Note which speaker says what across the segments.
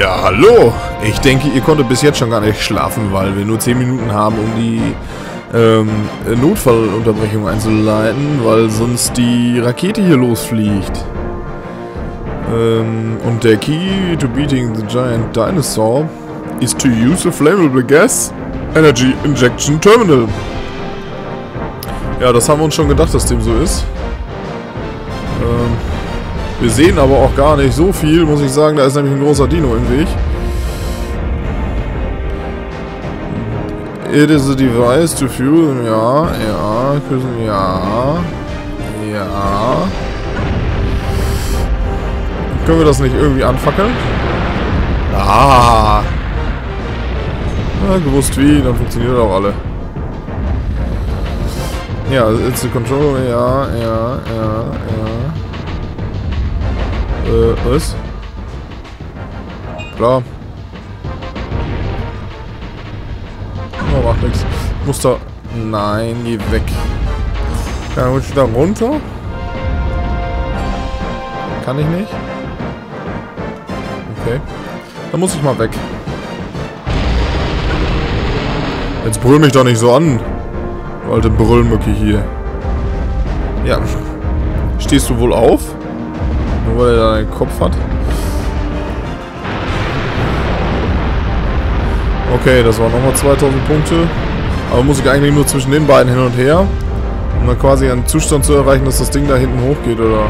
Speaker 1: Ja, hallo. Ich denke, ihr konntet bis jetzt schon gar nicht schlafen, weil wir nur 10 Minuten haben, um die ähm, Notfallunterbrechung einzuleiten, weil sonst die Rakete hier losfliegt. Ähm, und der Key to beating the giant dinosaur is to use a flammable gas energy injection terminal. Ja, das haben wir uns schon gedacht, dass dem so ist. Ähm, wir sehen aber auch gar nicht so viel, muss ich sagen. Da ist nämlich ein großer Dino im Weg. It is a device to fuel. Ja, ja, ja, ja. Können wir das nicht irgendwie anfackeln? Ah. Ja, gewusst wie, dann funktioniert auch alle. Ja, it's a control, ja, ja, ja, ja. Äh, was? Klar. Oh, macht. Muss da... Nein, geh weg. Kann ich da runter? Kann ich nicht? Okay. Dann muss ich mal weg. Jetzt brüll mich doch nicht so an. Du alte Brüllmücke hier. Ja. Stehst du wohl auf? Nur weil er da einen Kopf hat. Okay, das waren nochmal 2000 Punkte. Aber muss ich eigentlich nur zwischen den beiden hin und her. Um dann quasi einen Zustand zu erreichen, dass das Ding da hinten hochgeht, oder?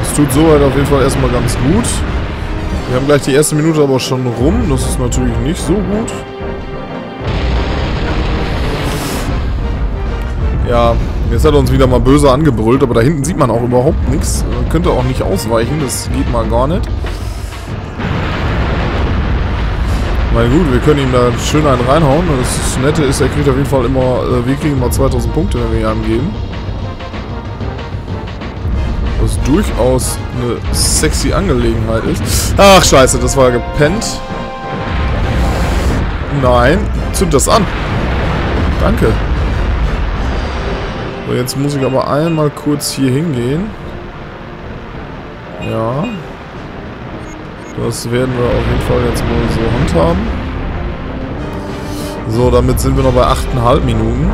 Speaker 1: Das tut soweit auf jeden Fall erstmal ganz gut. Wir haben gleich die erste Minute aber schon rum. Das ist natürlich nicht so gut. Ja, jetzt hat er uns wieder mal böse angebrüllt, aber da hinten sieht man auch überhaupt nichts. Könnte auch nicht ausweichen, das geht mal gar nicht. Na gut, wir können ihm da schön einen reinhauen. Das Nette ist, er kriegt auf jeden Fall immer, äh, wir kriegen immer 2000 Punkte, wenn wir ihm geben. Was durchaus eine sexy Angelegenheit ist. Ach, scheiße, das war gepennt. Nein, zünd das an. Danke. So, jetzt muss ich aber einmal kurz hier hingehen. Ja. Das werden wir auf jeden Fall jetzt mal so handhaben. So, damit sind wir noch bei 8,5 Minuten.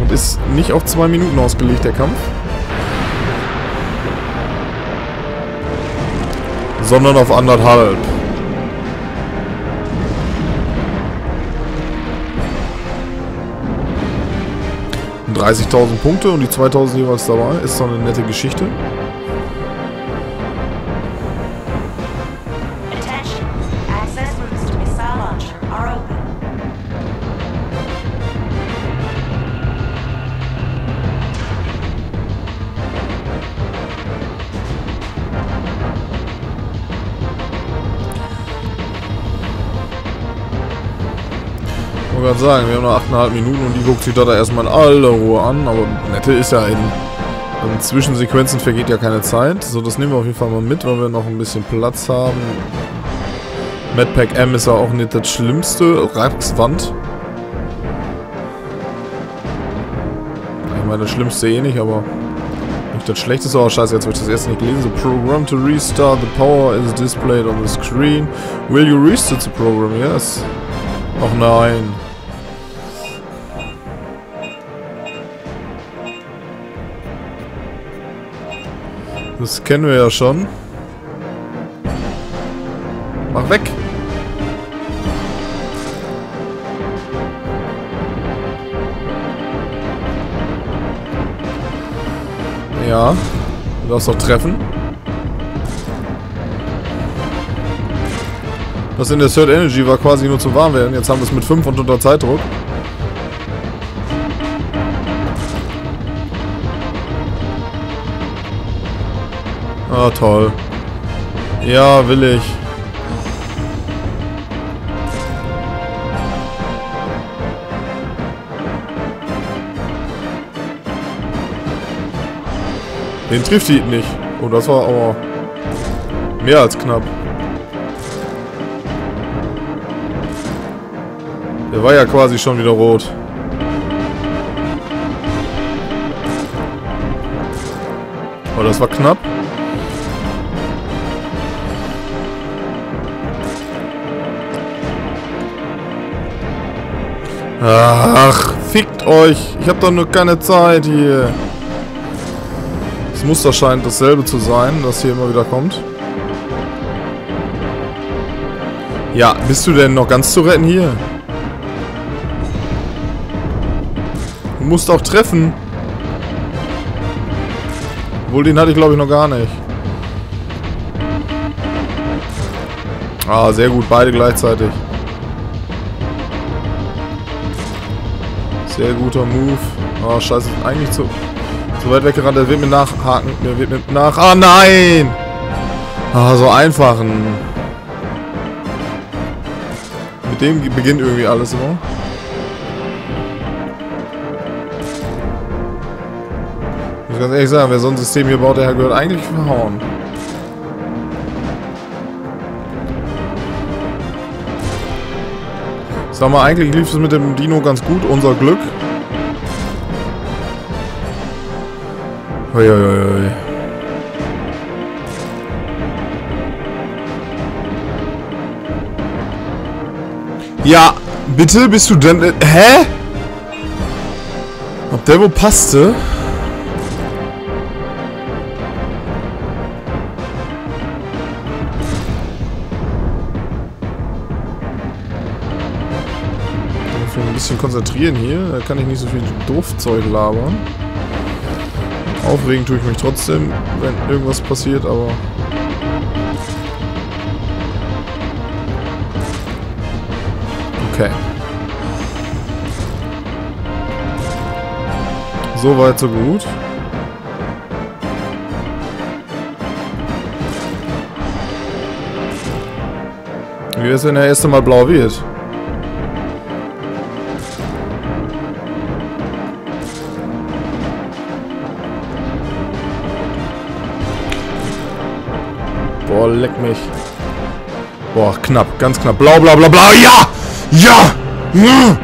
Speaker 1: Und ist nicht auf 2 Minuten ausgelegt, der Kampf. Sondern auf anderthalb. 30.000 Punkte und die 2.000 jeweils dabei. Ist doch eine nette Geschichte. Gerade sagen, wir haben noch 8,5 Minuten und die guckt sich da erstmal in aller Ruhe an. Aber nette ist ja in, in Zwischensequenzen vergeht ja keine Zeit. So, das nehmen wir auf jeden Fall mal mit, weil wir noch ein bisschen Platz haben. Madpack M ist ja auch nicht das Schlimmste. Rackswand. Ich meine, das Schlimmste eh nicht, aber nicht das Schlechteste. Oh, scheiße, jetzt habe ich das erst nicht gelesen. So, program to restart. The power is displayed on the screen. Will you restart the program? Yes. Ach nein. Das kennen wir ja schon. Mach weg! Ja. Du darfst doch treffen. Das in der Third Energy war quasi nur zu warm werden. Jetzt haben wir es mit 5 und unter Zeitdruck. Ah, toll. Ja, will ich. Den trifft die nicht. Oh, das war aber mehr als knapp. Der war ja quasi schon wieder rot. Oh, das war knapp. Ach, fickt euch. Ich habe doch nur keine Zeit hier. Das Muster scheint dasselbe zu sein, das hier immer wieder kommt. Ja, bist du denn noch ganz zu retten hier? Du musst auch treffen. Obwohl, den hatte ich glaube ich noch gar nicht. Ah, sehr gut, beide gleichzeitig. Sehr guter Move. Oh, scheiße, eigentlich zu, zu weit weggerannt. Der wird mir nachhaken. Der wird mir nach... Ah, nein! Ah, so einfachen. Mit dem beginnt irgendwie alles immer. Ich muss ganz ehrlich sagen, wer so ein System hier baut, der gehört eigentlich verhauen. Sag mal, eigentlich lief es mit dem Dino ganz gut, unser Glück. Uiuiui. Ja, bitte, bist du denn... Äh, hä? Ob der wo passte? Bisschen konzentrieren hier. Da kann ich nicht so viel Doofzeug labern. Aufregen tue ich mich trotzdem, wenn irgendwas passiert, aber... Okay. So weit, so gut. Wie wäre es, wenn er erst einmal blau wird? Leck mich. Boah, knapp, ganz knapp. Blau, blau, blau, blau. Ja! Ja! ja!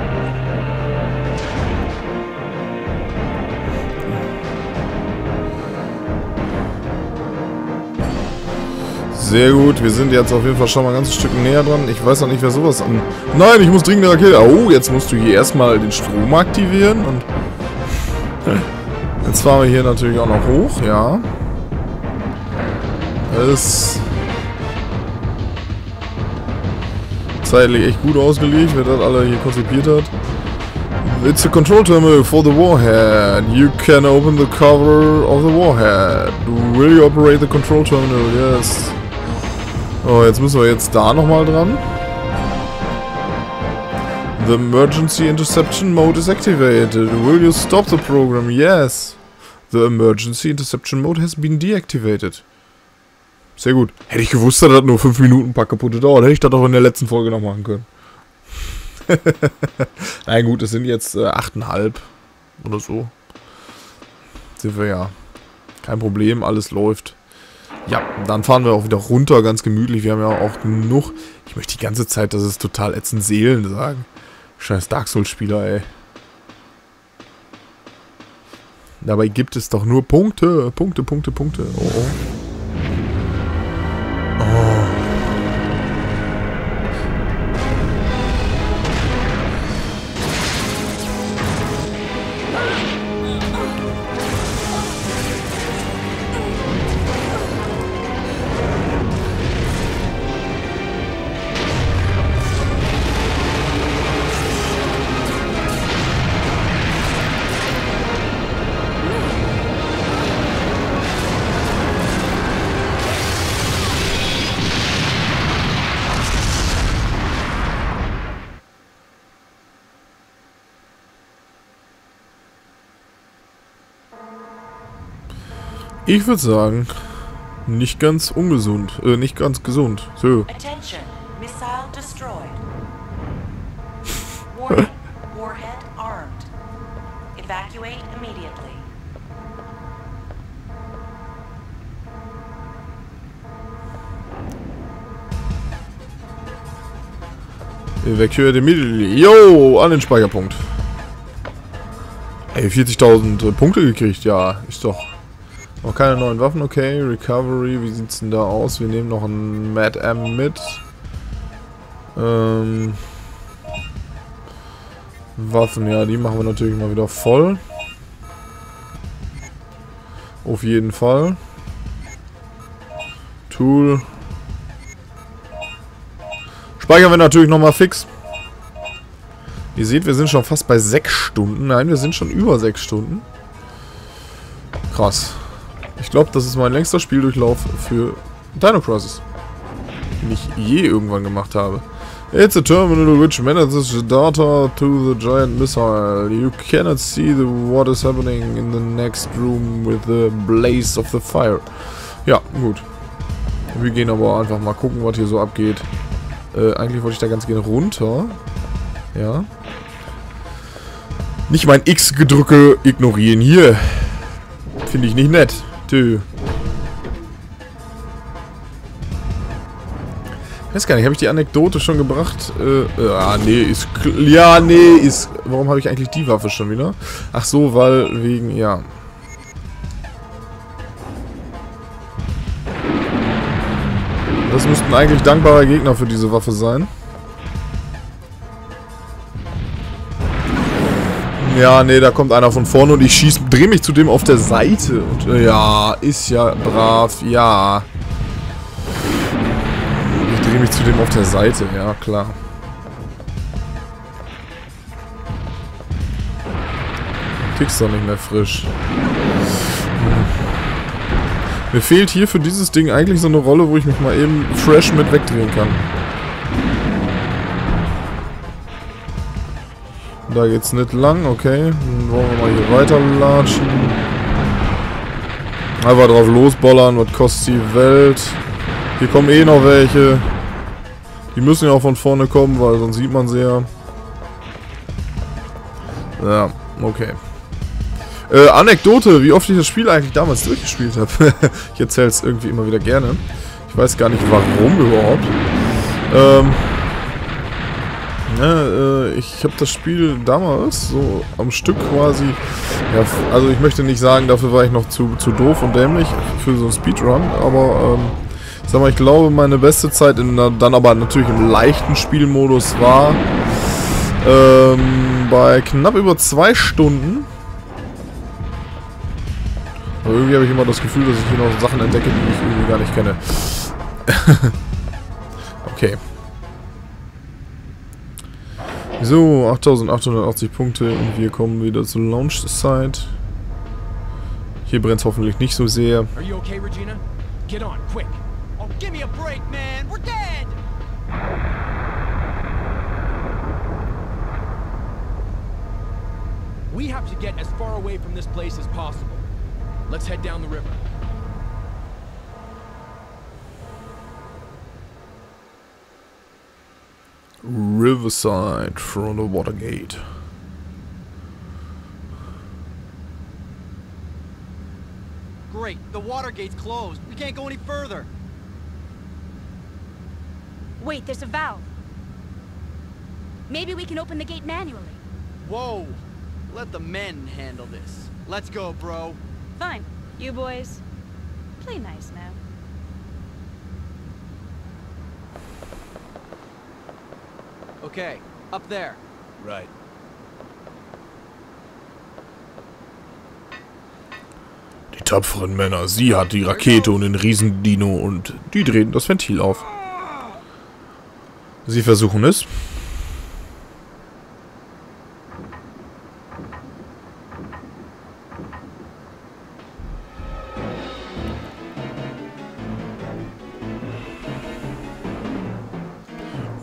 Speaker 1: Sehr gut, wir sind jetzt auf jeden Fall schon mal ein ganzes Stück näher dran. Ich weiß noch nicht, wer sowas an... Nein, ich muss dringend eine Rakete... Oh, jetzt musst du hier erstmal den Strom aktivieren und... Jetzt fahren wir hier natürlich auch noch hoch, ja. Das echt gut ausgelegt, wer das alle hier konzipiert hat. It's a control terminal for the warhead. You can open the cover of the warhead. Will you operate the control terminal? Yes. Oh, jetzt müssen wir jetzt da nochmal dran. The emergency interception mode is activated. Will you stop the program? Yes. The emergency interception mode has been deactivated. Sehr gut. Hätte ich gewusst, dass das nur 5 Minuten ein paar kaputte dauert, hätte ich das auch in der letzten Folge noch machen können. Nein, gut, es sind jetzt äh, 8,5 oder so. Sind wir ja. Kein Problem, alles läuft. Ja, dann fahren wir auch wieder runter, ganz gemütlich. Wir haben ja auch genug. Ich möchte die ganze Zeit, dass es total ätzend Seelen sagen. Scheiß Dark Souls-Spieler, ey. Dabei gibt es doch nur Punkte, Punkte, Punkte, Punkte. Oh, oh. Ich würde sagen, nicht ganz ungesund, äh, nicht ganz gesund. So. Attention, missile destroyed. Warning, warhead armed. Evacuate immediately. Evacuate immediately. Yo, an den Speicherpunkt. Ey, 40.000 Punkte gekriegt, ja, ist doch Noch keine neuen Waffen, okay. Recovery, wie sieht's denn da aus? Wir nehmen noch einen Mad M mit. Ähm, Waffen, ja, die machen wir natürlich mal wieder voll. Auf jeden Fall. Tool. Speichern wir natürlich nochmal fix. Ihr seht, wir sind schon fast bei 6 Stunden. Nein, wir sind schon über 6 Stunden. Krass. Ich glaube, das ist mein längster Spieldurchlauf für Dino Crisis. Den ich je irgendwann gemacht habe. It's a terminal which manages data to the giant missile. You cannot see the, what is happening in the next room with the blaze of the fire. Ja, gut. Wir gehen aber einfach mal gucken, was hier so abgeht. Äh, eigentlich wollte ich da ganz gerne runter. Ja. Nicht mein X-Gedrücke ignorieren. Hier. Finde ich nicht nett. Tö. weiß gar nicht, habe ich die Anekdote schon gebracht? Äh, äh, ah, nee, ist... Ja, nee, ist... Warum habe ich eigentlich die Waffe schon wieder? Ach so, weil wegen... Ja. Das müssten eigentlich dankbare Gegner für diese Waffe sein. Ja, nee, da kommt einer von vorne und ich schieße, drehe mich zudem auf der Seite. Und, ja, ist ja brav, ja drehe mich zudem auf der Seite, ja klar. Tick's doch nicht mehr frisch. Mir fehlt hier für dieses Ding eigentlich so eine Rolle, wo ich mich mal eben fresh mit wegdrehen kann. Da geht's nicht lang, okay. Dann wollen wir mal hier weiterlatschen. Einfach drauf losbollern, was kostet die Welt. Hier kommen eh noch welche. Die müssen ja auch von vorne kommen, weil sonst sieht man sie ja. Ja, okay. Äh, Anekdote, wie oft ich das Spiel eigentlich damals durchgespielt habe. ich erzähle es irgendwie immer wieder gerne. Ich weiß gar nicht, warum überhaupt. Ähm, ja, äh, ich habe das Spiel damals so am Stück quasi... Ja, also ich möchte nicht sagen, dafür war ich noch zu, zu doof und dämlich für so ein Speedrun, aber... Ähm, Sag mal, ich glaube, meine beste Zeit in, dann aber natürlich im leichten Spielmodus war ähm, bei knapp über zwei Stunden. Aber irgendwie habe ich immer das Gefühl, dass ich hier noch Sachen entdecke, die ich irgendwie gar nicht kenne. okay. So, 8880 Punkte und wir kommen wieder zur Launch-Site. Hier brennt es hoffentlich nicht so sehr. Are you okay, Regina? Get on, quick! Give me a break, man! We're dead! We have to get as far away from this place as possible. Let's head down the river. Riverside from the Watergate.
Speaker 2: Great, the Watergate's closed. We can't go any further.
Speaker 3: Wait, there's a valve. Maybe we can open the gate manually.
Speaker 2: Whoa! Let the men handle this. Let's go, bro.
Speaker 3: Fine. You boys, play nice now.
Speaker 2: Okay, up there.
Speaker 4: Right.
Speaker 1: Die tapferen Männer, sie hat die Rakete und den Riesendino und die drehen das Ventil auf. Sie versuchen es.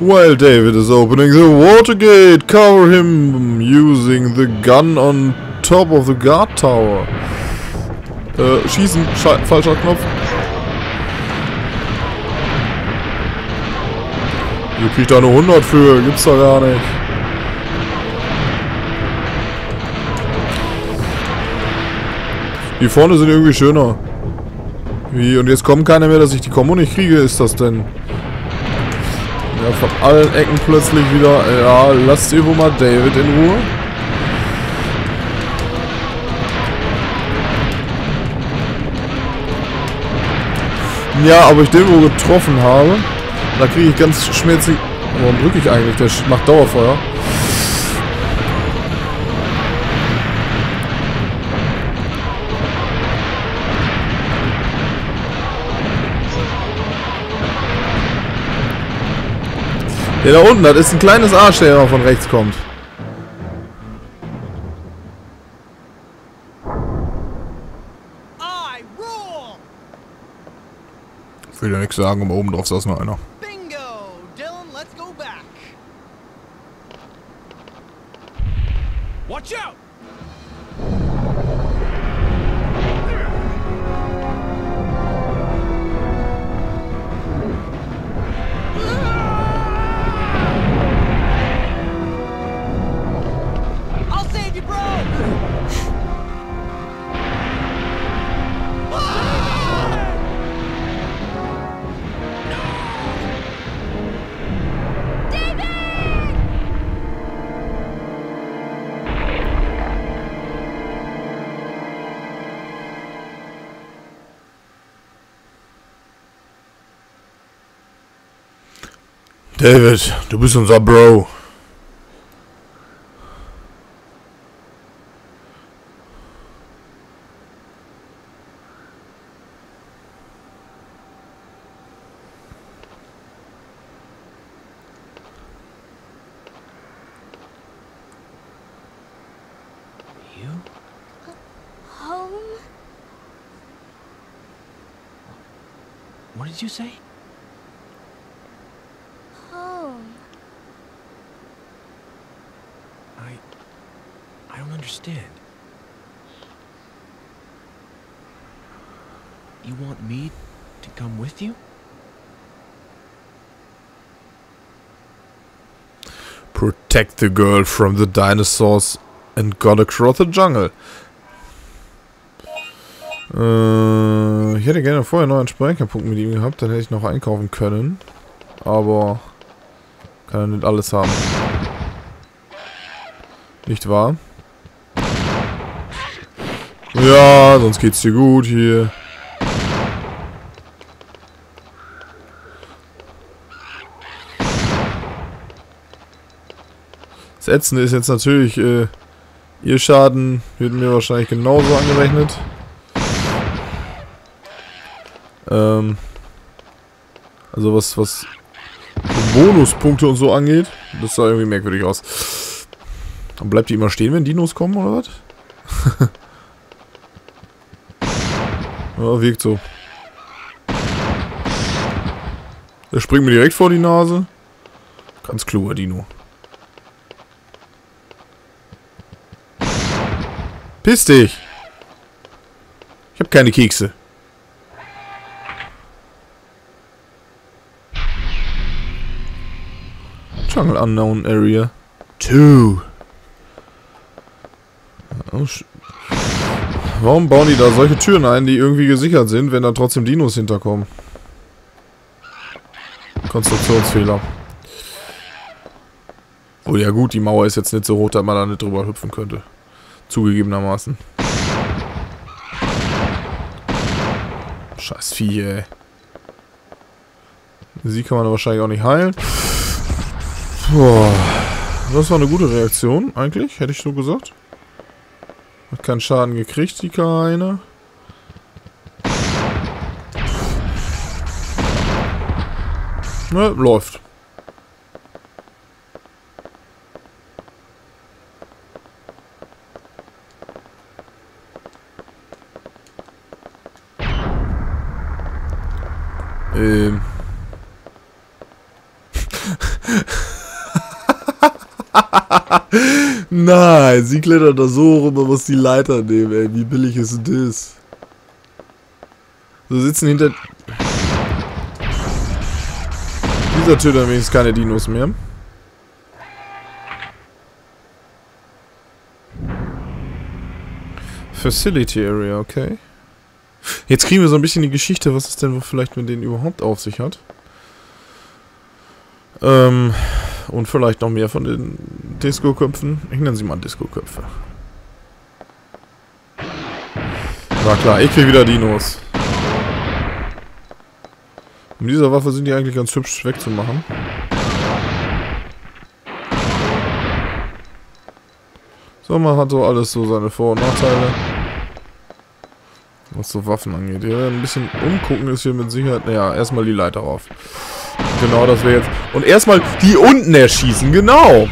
Speaker 1: While David is opening the water gate, cover him using the gun on top of the guard tower. Äh, schießen, falscher Knopf. Ihr kriegt da eine 100 für, gibt's doch gar nicht. Die vorne sind irgendwie schöner. Wie, und jetzt kommen keine mehr, dass ich die Kommo nicht kriege, ist das denn? Ja, von allen Ecken plötzlich wieder. Ja, lasst ihr wohl mal David in Ruhe. Ja, aber ich den wohl getroffen habe, da kriege ich ganz schmerzig. Warum drücke ich eigentlich? Der macht Dauerfeuer. Der da unten, das ist ein kleines Arsch, der von rechts kommt. Ich will ja nichts sagen, aber oben drauf saß noch einer. David, du bist unser Bro.
Speaker 2: You?
Speaker 3: Home?
Speaker 2: What did you say? Understand. You want me to come with you?
Speaker 1: Protect the girl from the dinosaurs and got across the jungle. Äh, ich hätte gerne vorher noch einen Speicherpunkt mit ihm gehabt, dann hätte ich noch einkaufen können. Aber kann er nicht alles haben. Nicht wahr? Ja, sonst geht's dir gut hier. Das Ätzende ist jetzt natürlich, äh, ihr Schaden wird mir wahrscheinlich genauso angerechnet. Ähm, also was, was Bonuspunkte und so angeht, das sah irgendwie merkwürdig aus. Dann bleibt die immer stehen, wenn Dinos kommen, oder was? Ja, wirkt so. Der springt mir direkt vor die Nase. Ganz kluger Dino. Piss dich! Ich hab keine Kekse. Jungle Unknown Area 2. Oh, Warum bauen die da solche Türen ein, die irgendwie gesichert sind, wenn da trotzdem Dinos hinterkommen? Konstruktionsfehler. Oh ja gut, die Mauer ist jetzt nicht so hoch, dass man da nicht drüber hüpfen könnte. Zugegebenermaßen. Scheiß Vieh, ey. Sie kann man wahrscheinlich auch nicht heilen. Boah. Das war eine gute Reaktion, eigentlich, hätte ich so gesagt. Hat keinen Schaden gekriegt, die keine. Ne, läuft. Ähm. Nein, sie klettert da so rum, man muss die Leiter nehmen, ey. Wie billig ist das? So sitzen hinter... Dieser Tür dann wenigstens keine Dinos mehr. Facility Area, okay. Jetzt kriegen wir so ein bisschen die Geschichte, was es denn vielleicht mit denen überhaupt auf sich hat. Ähm, und vielleicht noch mehr von den Disco-Köpfen. Ich nenne sie mal Disco-Köpfe. War klar, ich krieg wieder Dinos. Mit dieser Waffe sind die eigentlich ganz hübsch wegzumachen. So, man hat so alles so seine Vor- und Nachteile. Was so Waffen angeht. Ja, ein bisschen umgucken ist hier mit Sicherheit... Naja, erstmal die Leiter rauf. Genau, das wäre jetzt... Und erstmal die unten erschießen, genau!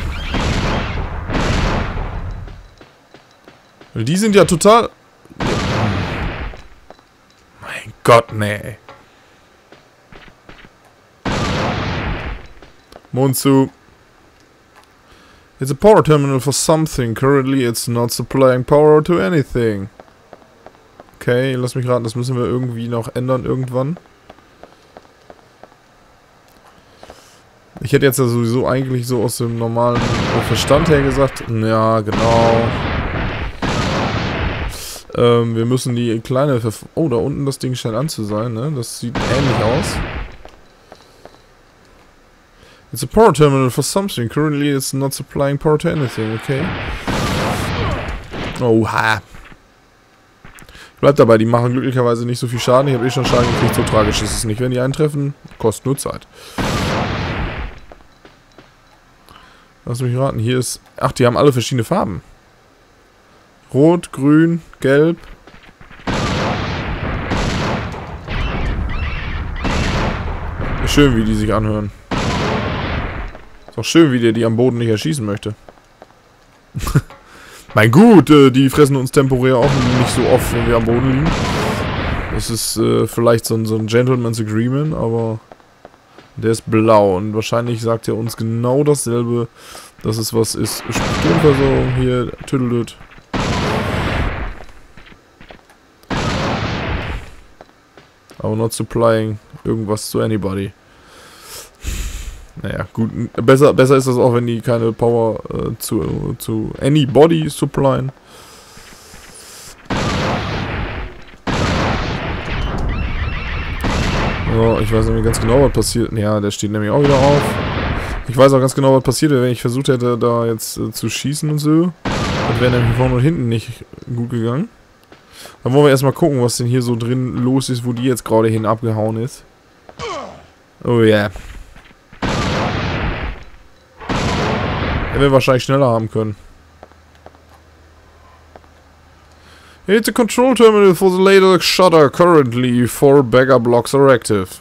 Speaker 1: Die sind ja total... Mein Gott, nee. Mund zu. It's a power terminal for something. Currently it's not supplying power to anything. Okay, lass mich raten, das müssen wir irgendwie noch ändern irgendwann. Ich hätte jetzt ja sowieso eigentlich so aus dem normalen Verstand her gesagt, ja, genau. Ähm, wir müssen die kleine... Verf oh, da unten das Ding scheint an zu sein, ne? Das sieht ähnlich aus. It's a power terminal for something. Currently it's not supplying power to anything, okay? Oha. Bleibt dabei, die machen glücklicherweise nicht so viel Schaden. Ich habe eh schon Schaden gekriegt, so tragisch ist es nicht. Wenn die eintreffen, kostet nur Zeit. Lass mich raten, hier ist... Ach, die haben alle verschiedene Farben. Rot, grün, gelb. Ist schön, wie die sich anhören. Ist auch schön, wie der die am Boden nicht erschießen möchte. mein gut, äh, die fressen uns temporär auch nicht so oft, wenn wir am Boden liegen. Das ist äh, vielleicht so ein, so ein Gentleman's Agreement, aber der ist blau und wahrscheinlich sagt er uns genau dasselbe, dass es was ist. Stromversorgung hier, tüdelüt. Aber not supplying irgendwas to anybody. Naja, gut. Besser, besser ist das auch, wenn die keine Power äh, zu, zu anybody supplyen. So, ich weiß nämlich ganz genau, was passiert. Ja, der steht nämlich auch wieder auf. Ich weiß auch ganz genau, was passiert wäre, wenn ich versucht hätte, da jetzt äh, zu schießen und so. Das wäre nämlich vorne und hinten nicht gut gegangen. Dann wollen wir erstmal gucken, was denn hier so drin los ist, wo die jetzt gerade hin abgehauen ist. Oh. Yeah. Hätten wir wahrscheinlich schneller haben können. It's a control terminal for the laser shutter. Currently, four backup blocks are active.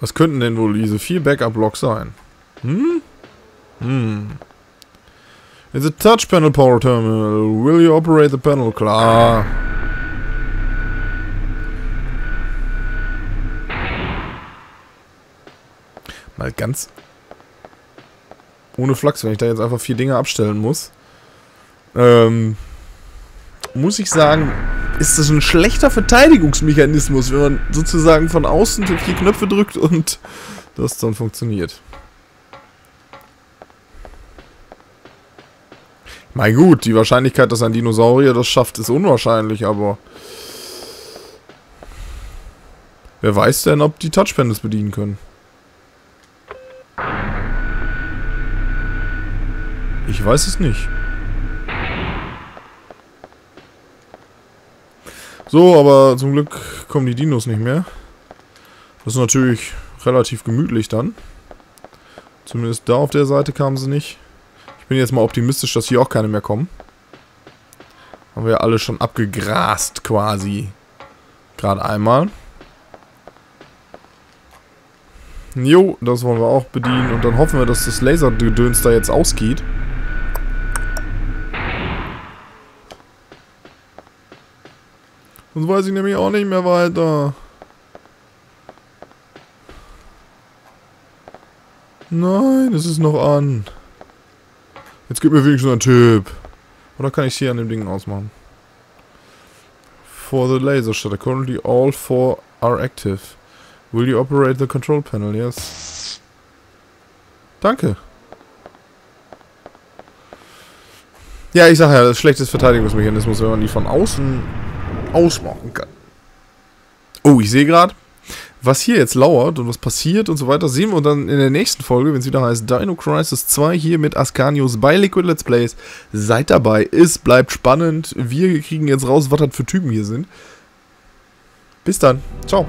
Speaker 1: Was könnten denn wohl diese vier Backup Blocks sein? Hm? Hm. It's a touch panel power terminal. Will you operate the panel? Klar. Mal ganz ohne Flachs, wenn ich da jetzt einfach vier Dinge abstellen muss. Ähm, muss ich sagen, ist das ein schlechter Verteidigungsmechanismus, wenn man sozusagen von außen vier Knöpfe drückt und das dann funktioniert. Mein gut, die Wahrscheinlichkeit, dass ein Dinosaurier das schafft, ist unwahrscheinlich, aber... Wer weiß denn, ob die Touchpanels bedienen können? Ich weiß es nicht. So, aber zum Glück kommen die Dinos nicht mehr. Das ist natürlich relativ gemütlich dann. Zumindest da auf der Seite kamen sie nicht. Ich bin jetzt mal optimistisch, dass hier auch keine mehr kommen. Haben wir alle schon abgegrast quasi. Gerade einmal. Jo, das wollen wir auch bedienen. Und dann hoffen wir, dass das Laserdöns da jetzt ausgeht. Sonst weiß ich nämlich auch nicht mehr weiter. Nein, es ist noch an. Jetzt gib mir wenigstens einen Tipp. Oder kann ich hier an dem Ding ausmachen? For the laser shutter, currently all four are active. Will you operate the control panel? Yes. Danke. Ja, ich sag ja, das ist schlechtes Verteidigungsmechanismus, wenn man die von außen ausmachen kann. Oh, ich sehe gerade, was hier jetzt lauert und was passiert und so weiter, sehen wir dann in der nächsten Folge, wenn es wieder heißt Dino Crisis 2 hier mit Ascanius bei Liquid Let's Plays. Seid dabei, es bleibt spannend. Wir kriegen jetzt raus, was das für Typen hier sind. Bis dann. Ciao.